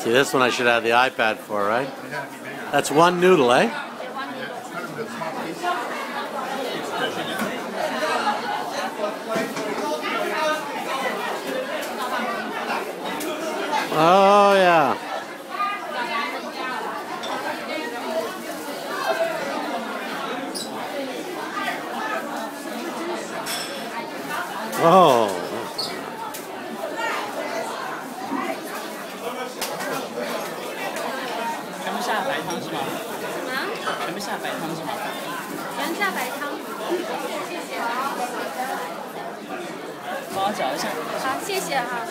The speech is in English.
See, this one I should have the iPad for, right? That's one noodle, eh? Oh, yeah. Oh. 全部下白汤是吗？啊，全部下白汤是吗？全下白汤。谢谢啊帮我搅一下。好，谢谢哈。